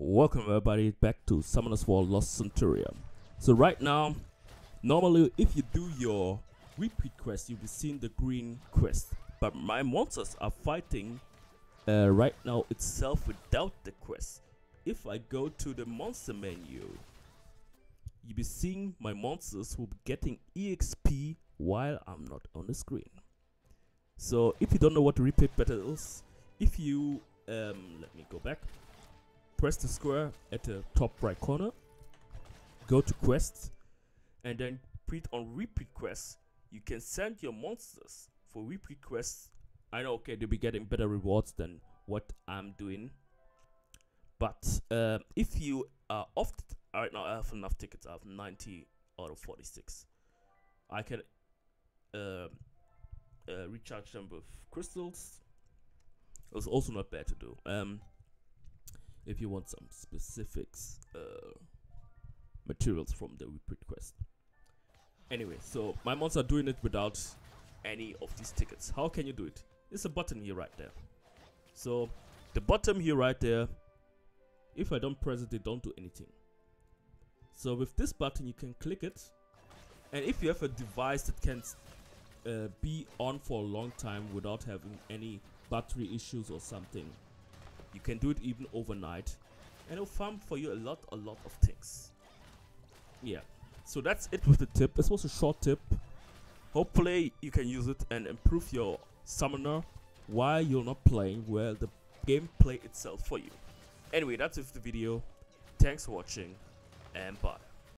Welcome everybody back to Summoner's War Lost Centuria. So right now, normally if you do your repeat quest, you'll be seeing the green quest. But my monsters are fighting uh, right now itself without the quest. If I go to the monster menu, you'll be seeing my monsters will be getting EXP while I'm not on the screen. So if you don't know what repeat battle is, if you um, let me go back press the square at the top right corner go to quests and then print on repeat quests you can send your monsters for repeat quests i know okay they'll be getting better rewards than what i'm doing. But uh, if you are off right now i have enough tickets. I have 90 out of 46 i can uh, uh, recharge them with crystals. It's also not bad to do. Um, if you want some specifics, uh, materials from the repeat quest. Anyway, so my mods are doing it without any of these tickets. How can you do it? There's a button here right there. So the bottom here right there, if I don't press it, they don't do anything. So with this button, you can click it, and if you have a device that can uh, be on for a long time without having any battery issues or something. Can do it even overnight and it'll farm for you a lot a lot of things. Yeah. So that's it with the tip. This was a short tip. Hopefully you can use it and improve your summoner while you're not playing well the gameplay itself for you. Anyway, that's it for the video. Thanks for watching and bye.